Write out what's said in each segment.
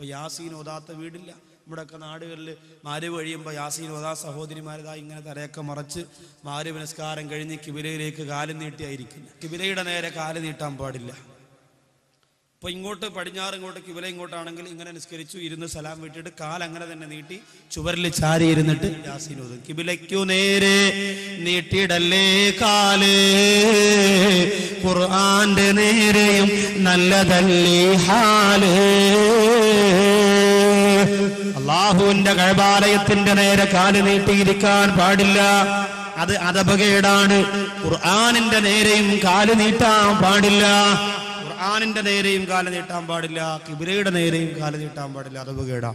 ഇപ്പൊ യാസീൻ ഓതാത്ത വീടില്ല. നമ്മുടെയൊക്കെ നാടുകളിൽ മാര് കഴിയുമ്പോൾ യാസീൻ ഓതാ സഹോദരിമാരിതാ ഇങ്ങനെ തലയൊക്കെ മറച്ച് മാര് പുനസ്കാരം കഴിഞ്ഞ് കിബിലയിലേക്ക് കാലം നീട്ടിയായിരിക്കും കിബിലയുടെ നേരെ കാൽ നീട്ടാൻ പാടില്ല. ഇപ്പൊ ഇങ്ങോട്ട് പടിഞ്ഞാറ് ഇങ്ങോട്ട് കിവല ഇങ്ങോട്ടാണെങ്കിൽ ഇങ്ങനെ നിസ്കരിച്ചു ഇരുന്ന് സലാം വിട്ടിട്ട് കാൽ അങ്ങനെ തന്നെ നീട്ടി ചുവരിൽ ചാരി ഇരുന്നിട്ട് കിബിലയ്ക്കു നേരെ നീട്ടിടല്ലേ കാൽ? ഖുർആന്റെ നേരെയും നല്ലതല്ലേ ഹാൽ? അള്ളാഹുവിന്റെ കഴബാലയത്തിന്റെ നേരെ കാൽ നീട്ടിയിരിക്കാൻ പാടില്ല. അത് അതപകേടാണ് ഖുർആാനിന്റെ നേരെയും കാൽ നീട്ടാൻ പാടില്ല. ഖുർആാനിന്റെ നേരെയും കാല നീട്ടാൻ പാടില്ല കിബിരയുടെ നേരെയും കാല നീട്ടാൻ പാടില്ല അത് കേടാ.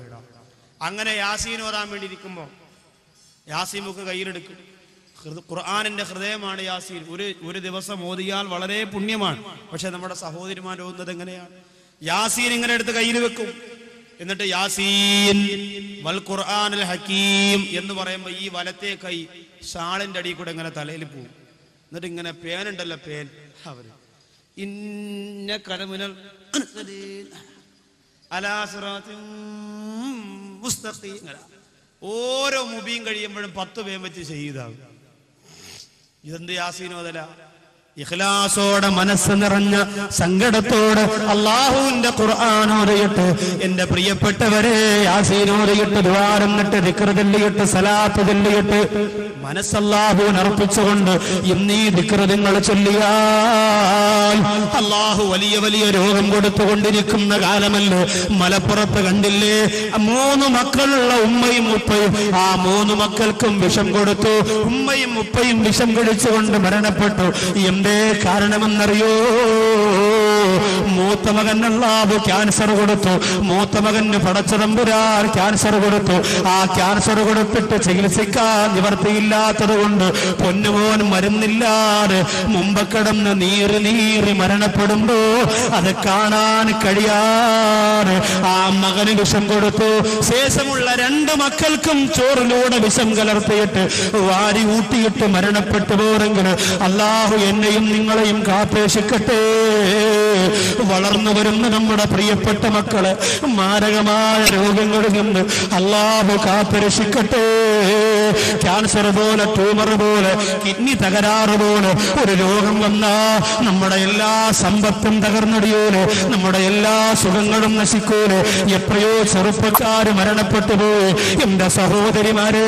അങ്ങനെ യാസീൻ ഓതാൻ വേണ്ടി ഇരിക്കുമ്പോ യാസീൻ ബുക്ക് കയ്യിലെടുക്കും. ഖുർആാനിന്റെ ഹൃദയമാണ് യാസീൻ. ഒരു ഒരു ദിവസം ഓതിയാൽ വളരെ പുണ്യമാണ്. പക്ഷെ നമ്മുടെ സഹോദരിമാർ ഓതുന്നത് എങ്ങനെയാണ്? യാസീൻ ഇങ്ങനെ എടുത്ത് കയ്യിൽ വെക്കും. എന്നിട്ട് യാസീൻ വൽ ഖുർആനിൽ ഹക്കീം എന്ന് പറയുമ്പോൾ ഈ വലത്തെ കൈ ഷാളിന്റെ അടിയിൽ കൂടെ ഇങ്ങനെ തലയിൽ പോകും എന്നിട്ട് ഇങ്ങനെ പേനുണ്ടല്ലോ പേൻ. അവർ ഇന്ന. ഓരോ മുബിയും കഴിയുമ്പോഴും പത്ത് പേം വെച്ച് ചെയ്താകും ഇതെന്ത് യാസീനോദല ഇഖ്ലാസോടെ മനസ്സ് നിറഞ്ഞ സങ്കടത്തോടെ അള്ളാഹുവിന്റെ ഖുർആാനോറിയിട്ട് എന്റെ പ്രിയപ്പെട്ടവരെ യാസീനോദയിട്ട് ദ്വാരന്നിട്ട് ദിക്റുതല്ലിയിട്ട് സലാത്ത് തല്ലിയിട്ട് മനസ്സല്ലാഹുവിന് അർപ്പിച്ചുകൊണ്ട് ഇന്നീ ദിക്റുതങ്ങൾ ചൊല്ലിയാൽ അള്ളാഹു വലിയ വലിയ രോഗം കൊടുത്തുകൊണ്ടിരിക്കുന്ന കാലമല്ലേ? മലപ്പുറത്ത് കണ്ടില്ലേ? മൂന്ന് മക്കളുള്ള ഉമ്മയും ഉപ്പയും ആ മൂന്ന് മക്കൾക്കും വിഷം കൊടുത്തു. ഉമ്മയും ഉപ്പയും വിഷം കഴിച്ചുകൊണ്ട് മരണപ്പെട്ടു. എന്തേ കാരണമെന്നറിയോ? മൂത്ത മകൻ അള്ളാഹ് ക്യാൻസർ കൊടുത്തു. മൂത്ത മകന് പടച്ചതമ്പുരാൻ ക്യാൻസർ കൊടുത്തു. ആ ക്യാൻസർ കൊടുത്തിട്ട് ചികിത്സിക്കാൻ നിവർത്തിയില്ലാത്തത് കൊണ്ട് പൊന്നുമോൻ മരുന്നില്ലാതെ മുമ്പ് കിടന്ന് നീറി നീറി മരണപ്പെടുമ്പോ അത് കാണാൻ കഴിയാതെ ആ മകന് വിഷം കൊടുത്തു. ശേഷമുള്ള രണ്ട് മക്കൾക്കും ചോറിലൂടെ വിഷം കലർത്തിയിട്ട് വാരി ഊട്ടിയിട്ട് മരണപ്പെട്ടു പോരെങ്കിൽ അള്ളാഹു എന്നെയും നിങ്ങളെയും കാത്തേശിക്കട്ടെ. വളർന്നു വരുന്ന നമ്മുടെ പ്രിയപ്പെട്ട മക്കളെ മാരകമായ രോഗങ്ങളിൽ നിന്ന് അള്ളാഹു കാത്തുരക്ഷിക്കട്ടെ. ക്യാൻസർ പോലെ ട്യൂമർ പോലെ കിഡ്നി തകരാറ് പോലെ ഒരു രോഗം വന്നാ നമ്മുടെ എല്ലാ സമ്പത്തും തകർന്നടിയോൽ നമ്മുടെ എല്ലാ സുഖങ്ങളും നശിക്കൂലെ. എത്രയോ ചെറുപ്പക്കാര് മരണപ്പെട്ടു പോയി. എന്റെ സഹോദരിമാരെ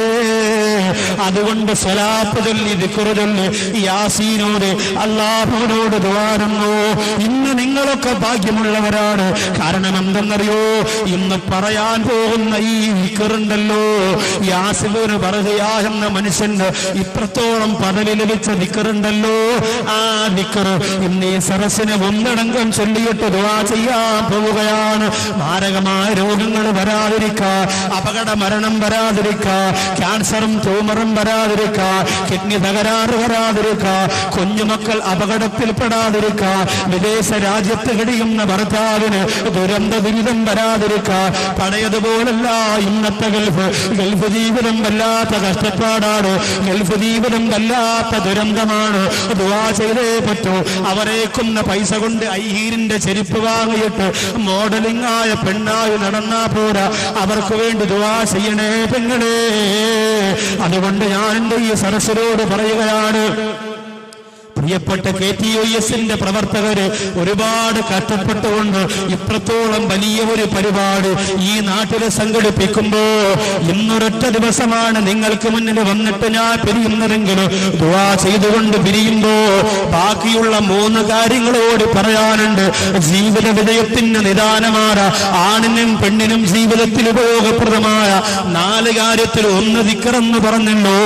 അതുകൊണ്ട് സ്വലാത്ത് ചൊല്ലി ദിക്കുറ ചൊല്ലി യാസീനോട് അള്ളാഹുവിനോട് ദ്വാരുന്നു ഇന്ന് നിങ്ങളൊക്കെ ഭാഗ്യമുള്ളവരാണ്. കാരണം എന്തെന്നറിയോ? ഇന്ന് പറയാൻ പോകുന്ന ഈ വിക്കറുണ്ടല്ലോ യാസിബിന് പറയുക എന്ന മനുഷ്യന് ഇത്രത്തോളം പദവി ലഭിച്ച നിക്കറുണ്ടല്ലോ ആ നിക്കർ ഇന്ന് ഈ സരസിനെ ഒന്നടങ്കം ചൊല്ലിയിട്ട് ദുവാ ചെയ്യാൻ പോവുകയാണ്. മാരകമായ രോഗങ്ങൾ വരാതിരിക്ക അപകട മരണം വരാതിരിക്ക ക്യാൻസറും ട്യൂമറും വരാതിരിക്ക കിഡ്നി തകരാറ് വരാതിരിക്ക കുഞ്ഞുമക്കൾ അപകടത്തിൽപ്പെടാതിരിക്കാ വിദേശ രാജ്യത്ത് കഴിയുന്ന ഭർത്താവിന് ദുരന്ത ദുരിതം വരാതിരിക്ക പഴയതുപോലല്ല ഇന്നത്തെ ഗൾഫ്. ഗൾഫ് ജീവിതം വല്ലാത്ത കഷ്ടപ്പാടാണ്. ഗൾഫ് ജീവിതം വല്ലാത്ത ദുരന്തമാണ്. ദുവാ ചെയ്തേ പറ്റൂ. അവരേക്കുന്ന പൈസ കൊണ്ട് ഐഹീരിന്റെ ചെരുപ്പ് വാങ്ങിയിട്ട് മോഡലിംഗ് ആയ പെണ്ണായി നടന്നാ പോരാ. അവർക്ക് വേണ്ടി ദുവാ ചെയ്യണേ പെങ്ങളെ. അതുകൊണ്ട് ഞാൻ എന്റെ ഈ സരസ്വരോട് പറയുകയാണ്. പ്രിയപ്പെട്ട കെ ടി ഒ എസിന്റെ പ്രവർത്തകര് ഒരുപാട് കഷ്ടപ്പെട്ടുകൊണ്ട് ഇത്രത്തോളം വലിയ ഒരു പരിപാടി ഈ നാട്ടിൽ സംഘടിപ്പിക്കുമ്പോ ഇന്നൊരൊറ്റ ദിവസമാണ് നിങ്ങൾക്ക് മുന്നിൽ വന്നിട്ട് ഞാൻ പിരിയുന്നതെങ്കിൽ ദുവാ ചെയ്തുകൊണ്ട് പിരിയുമ്പോ ബാക്കിയുള്ള മൂന്ന് കാര്യങ്ങളോട് പറയാനുണ്ട്. ജീവിത വിജയത്തിന് നിദാനമായ ആണിനും പെണ്ണിനും ജീവിതത്തിൽ ഉപയോഗപ്രദമായ നാല് കാര്യത്തിൽ ഒന്ന് ദിക്കറെന്ന് പറഞ്ഞല്ലോ.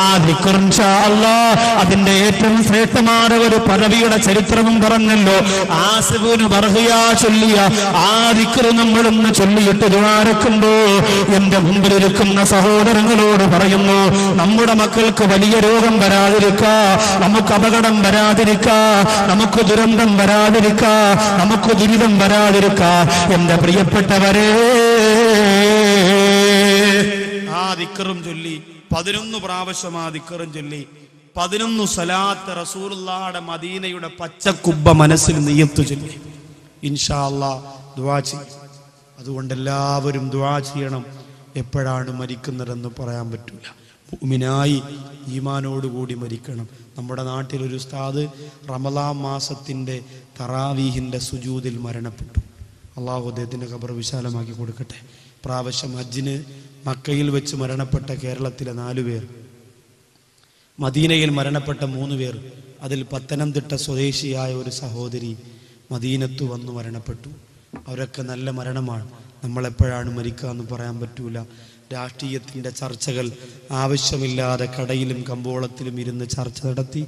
ആ ദിക്കർ അതിന്റെ ഏറ്റവും ശ്രേഷ്ഠമായ ഒരു പദവിയുടെ ചരിത്രവും പറഞ്ഞല്ലോ. ആസിബുന് ബർഹിയാ ചൊല്ലിയ ആ നമ്മളിന്ന് ചൊല്ലിയിട്ട് ദ്വാരക്കുമ്പോ എന്റെ മുമ്പിലിരിക്കുന്ന സഹോദരങ്ങളോട് പറയുന്നു നമ്മുടെ മക്കൾക്ക് വലിയ രോഗം വരാതിരിക്കാ നമുക്ക് അപകടം വരാതിരിക്കാ നമുക്ക് ദുരന്തം വരാതിരിക്കാ നമുക്ക് ദുരിതം വരാതിരിക്കാ. എന്റെ പ്രിയപ്പെട്ടവരെ. ആ ദിക്കറും ചൊല്ലി പതിനൊന്ന് പ്രാവശ്യം ആ ദിക്കറും ചൊല്ലി. പതിനൊന്ന് സലാത്ത് റസൂലുള്ളാടെ മദീനയുടെ പച്ചക്കുബ്ബ മനസ്സിൽ നെയ്യത്ത് ചൊല്ലി. ഇൻഷാ അല്ലാ ദുആ ചെയ്യും. അതുകൊണ്ട് എല്ലാവരും ദുആ ചെയ്യണം. എപ്പോഴാണ് മരിക്കുന്നതെന്ന് പറയാൻ പറ്റില്ല ഭൂമിനായി ഈമാനോടുകൂടി മരിക്കണം. നമ്മുടെ നാട്ടിലൊരു ഉസ്താദ് റമലാ മാസത്തിന്റെ തറാവീഹിന്റെ സുജൂതിൽ മരണപ്പെട്ടു. അള്ളാഹു അദ്ദേഹത്തിന്റെ ഖബർ വിശാലമാക്കി കൊടുക്കട്ടെ. പ്രാവശ്യം ഹജ്ജിന് മക്കയിൽ വെച്ച് മരണപ്പെട്ട കേരളത്തിലെ നാലുപേർ മദീനയിൽ മരണപ്പെട്ട മൂന്ന് പേർ അതിൽ പത്തനംതിട്ട സ്വദേശിയായ ഒരു സഹോദരി മദീനത്ത് വന്ന് മരണപ്പെട്ടു. അവരൊക്കെ നല്ല മരണമാണ്. നമ്മളെപ്പോഴാണ് മരിക്കുക എന്ന് പറയാൻ പറ്റൂല. രാഷ്ട്രീയത്തിന്റെ ചർച്ചകൾ ആവശ്യമില്ലാതെ കടയിലും കമ്പോളത്തിലും ഇരുന്ന് ചർച്ച നടത്തി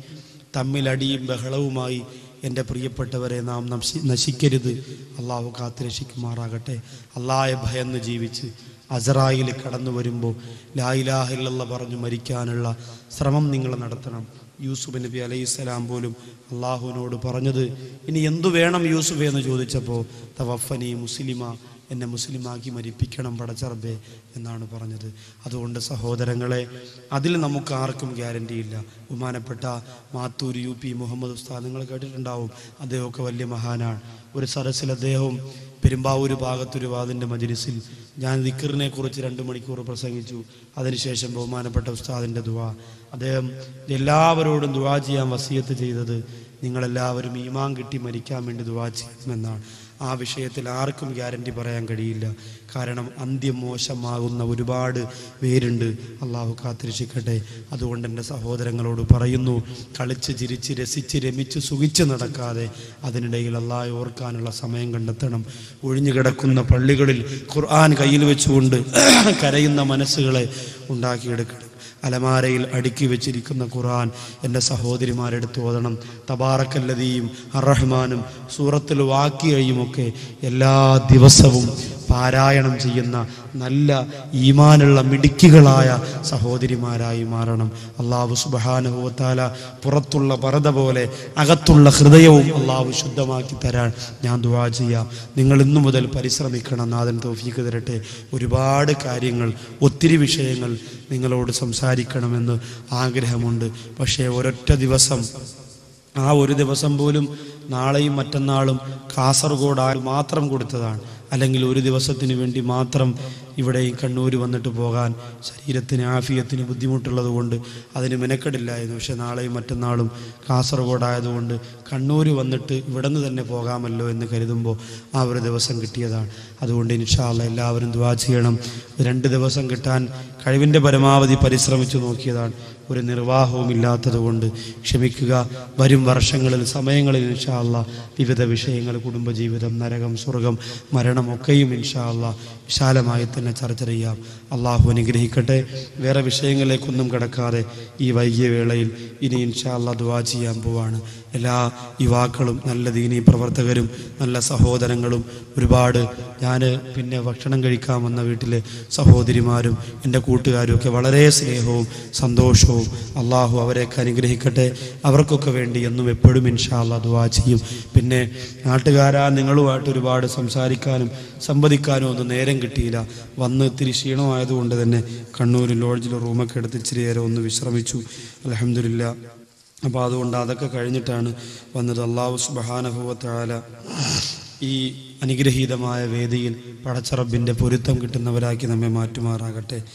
തമ്മിലടിയും ബഹളവുമായി എന്റെ പ്രിയപ്പെട്ടവരെ നാം നശി നശിക്കരുത്. അള്ളാഹു കാത്തുരക്ഷിക്കുമാറാകട്ടെ. അള്ളാഹെ ഭയന്ന് ജീവിച്ച് അസറായിൽ കടന്നു വരുമ്പോൾ ലായിലാഹില്ല പറഞ്ഞു മരിക്കാനുള്ള ശ്രമം നിങ്ങൾ നടത്തണം. യൂസുഫ് നബി അലൈഹി സ്വലാം പോലും അള്ളാഹുവിനോട് പറഞ്ഞത് ഇനി എന്തു വേണം യൂസുഫ്? എന്ന് ചോദിച്ചപ്പോൾ തവഫനി മുസ്ലിമ എന്നെ മുസ്ലിമാക്കി മരിപ്പിക്കണം പടച്ചറബേ എന്നാണ് പറഞ്ഞത്. അതുകൊണ്ട് സഹോദരങ്ങളെ അതിൽ നമുക്ക് ആർക്കും ഗ്യാരണ്ടി ഇല്ല. ബഹുമാനപ്പെട്ട മാത്തൂർ യു പി മുഹമ്മദ് ഉസ്താദ് നിങ്ങൾ കേട്ടിട്ടുണ്ടാവും അദ്ദേഹമൊക്കെ വലിയ മഹാനാണ്. ഒരു സരസിൽ അദ്ദേഹവും പെരുമ്പാവൂർ ഭാഗത്തൊരു വാതിന്റെ മജിലിസിൽ ഞാൻ ദിക്കറിനെ കുറിച്ച് രണ്ട് മണിക്കൂർ പ്രസംഗിച്ചു. അതിനുശേഷം ബഹുമാനപ്പെട്ട ഉസ്താദിന്റെ ദുവ അദ്ദേഹം എല്ലാവരോടും ദുവാ ചെയ്യാൻ വസീയത്ത് ചെയ്തത് നിങ്ങളെല്ലാവരും ഈമാൻ കിട്ടി മരിക്കാൻ വേണ്ടി ദുവാ ചെയ്യണമെന്നാണ് ആ വിഷയത്തിൽ ആർക്കും ഗ്യാരണ്ടി പറയാൻ കഴിയില്ല. കാരണം അന്ത്യം മോശമാകുന്ന ഒരുപാട് പേരുണ്ട്. അള്ളാഹു കാത്തിരക്ഷിക്കട്ടെ. അതുകൊണ്ട് എന്റെ സഹോദരങ്ങളോട് പറയുന്നു കളിച്ച് ചിരിച്ച് രസിച്ച് രമിച്ച് സുഖിച്ച് നടക്കാതെ അതിനിടയിൽ അള്ളാഹെ ഓർക്കാനുള്ള സമയം കണ്ടെത്തണം. ഒഴിഞ്ഞു കിടക്കുന്ന പള്ളികളിൽ ഖുർആൻ കയ്യിൽ വെച്ചുകൊണ്ട് കരയുന്ന മനസ്സുകളെ ഉണ്ടാക്കിയെടുക്കണം. അലമാരയിൽ അടുക്കി വെച്ചിരിക്കുന്ന ഖുർആൻ എന്റെ സഹോദരിമാരെടുത്ത് ഓതണം. തബാറക്കല്ലതിയും അറഹ്മാനും സൂറത്തിൽ വാക്കിയയുമൊക്കെ എല്ലാ ദിവസവും പാരായണം ചെയ്യുന്ന നല്ല ഈമാനുള്ള മിടുക്കികളായ സഹോദരിമാരായി മാറണം. അള്ളാഹു സുബാനുഭവത്താല പുറത്തുള്ള പറത പോലെ അകത്തുള്ള ഹൃദയവും അള്ളാഹു ശുദ്ധമാക്കി തരാൻ ഞാൻ ദുവാ ചെയ്യാം. നിങ്ങൾ ഇന്നു മുതൽ പരിശ്രമിക്കണം. നാഥൻ തോഫീക്ക് തരട്ടെ. ഒരുപാട് കാര്യങ്ങൾ ഒത്തിരി വിഷയങ്ങൾ നിങ്ങളോട് സംസാരിക്കണമെന്ന് ആഗ്രഹമുണ്ട്. പക്ഷേ ഒരൊറ്റ ദിവസം ആ ഒരു ദിവസം പോലും നാളെയും മറ്റന്നാളും കാസർഗോഡ് മാത്രം കൊടുത്തതാണ്. അല്ലെങ്കിൽ ഒരു ദിവസത്തിന് വേണ്ടി മാത്രം ഇവിടെ കണ്ണൂർ വന്നിട്ട് പോകാൻ ശരീരത്തിന് ആഫിയത്തിന് ബുദ്ധിമുട്ടുള്ളത് കൊണ്ട് അതിന് മെനക്കെടില്ലായിരുന്നു. പക്ഷെ നാളെയും മറ്റന്നാളും കാസർഗോഡായതുകൊണ്ട് കണ്ണൂർ വന്നിട്ട് ഇവിടെ നിന്ന് തന്നെ പോകാമല്ലോ എന്ന് കരുതുമ്പോൾ ആ ഒരു ദിവസം കിട്ടിയതാണ്. അതുകൊണ്ട് ഇൻഷാല്ല എല്ലാവരും ദ്വാ ചെയ്യണം. രണ്ട് ദിവസം കിട്ടാൻ കഴിവിന്റെ പരമാവധി പരിശ്രമിച്ചു നോക്കിയതാണ്. ഒരു നിർവാഹവും ഇല്ലാത്തത് കൊണ്ട് ക്ഷമിക്കുക. വരും വർഷങ്ങളിൽ സമയങ്ങളിൽ ഇൻഷാല്ല വിവിധ വിഷയങ്ങൾ കുടുംബജീവിതം നരകം സ്വർഗം മരണമൊക്കെയും ഇൻഷാല്ല വിശാലമായി തന്നെ ചർച്ച ചെയ്യാം. അള്ളാഹു അനുഗ്രഹിക്കട്ടെ. വേറെ വിഷയങ്ങളിലേക്കൊന്നും കിടക്കാതെ ഈ വൈകിയ വേളയിൽ ഇനി ഇൻഷാല്ല ദുവാ ചെയ്യാൻ പോവാണ്. എല്ലാ യുവാക്കളും നല്ല ദീനീ പ്രവർത്തകരും നല്ല സഹോദരങ്ങളും ഒരുപാട്. ഞാൻ പിന്നെ ഭക്ഷണം കഴിക്കാൻ വന്ന വീട്ടിലെ സഹോദരിമാരും എന്റെ കൂട്ടുകാരും ഒക്കെ വളരെ സ്നേഹവും സന്തോഷവും അള്ളാഹു അവരെയൊക്കെ അനുഗ്രഹിക്കട്ടെ. അവർക്കൊക്കെ വേണ്ടി എന്നും എപ്പോഴും ഇൻഷാ ഇൻഷാല്ല ദുവാ ചെയ്യും. പിന്നെ നാട്ടുകാരാ നിങ്ങളുമായിട്ട് ഒരുപാട് സംസാരിക്കാനും സംവദിക്കാനും ഒന്നും നേരം കിട്ടിയില്ല. വന്ന് ഇത്തിരി ക്ഷീണമായതുകൊണ്ട് തന്നെ കണ്ണൂർ ലോഡ്ജിൽ റൂമൊക്കെ എടുത്ത് ഇച്ചിരി നേരം ഒന്ന് വിശ്രമിച്ചു. അലഹമില്ല അപ്പോൾ അതുകൊണ്ട് അതൊക്കെ കഴിഞ്ഞിട്ടാണ് വന്നത്. അള്ളാഹു സുബാനഹുവത്താല ഈ അനുഗ്രഹീതമായ വേദിയിൽ പടച്ചറബിന്റെ പൊരുത്തം കിട്ടുന്നവരാക്കി നമ്മെ മാറ്റുമാറാകട്ടെ.